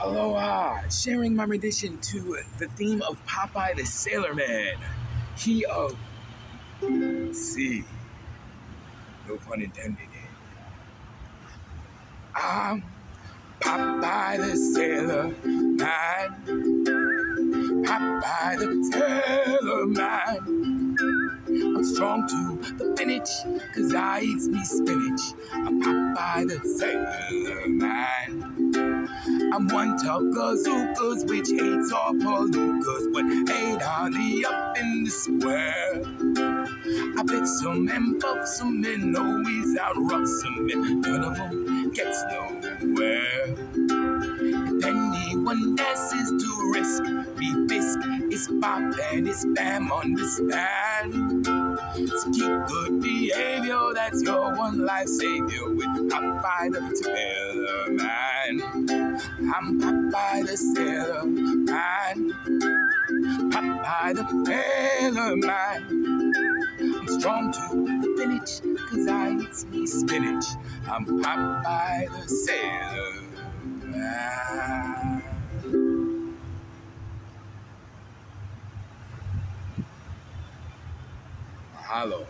Aloha! Sharing my rendition to the theme of Popeye the Sailor Man, key of C. No pun intended. I'm Popeye the Sailor Man. Popeye the Sailor Man. I'm strong to the finish, cause I eat me spinach. I'm Popeye the Sailor Man. I'm one tough gazookas, which hates all palookas, but ain't hardly up in the square. I bit some and buff some and always out rough some men. None of them gets nowhere. If anyone dares to risk, be bisque, it's pop and it's bam, understand. So keep good behavior, that's your one life savior with Popeye the Sailor Man. I'm Popeye the Sailor Man. Popeye the Sailor Man. I'm strong to the finish, cause I eat me spinach. I'm Popeye the Sailor Man. Mahalo.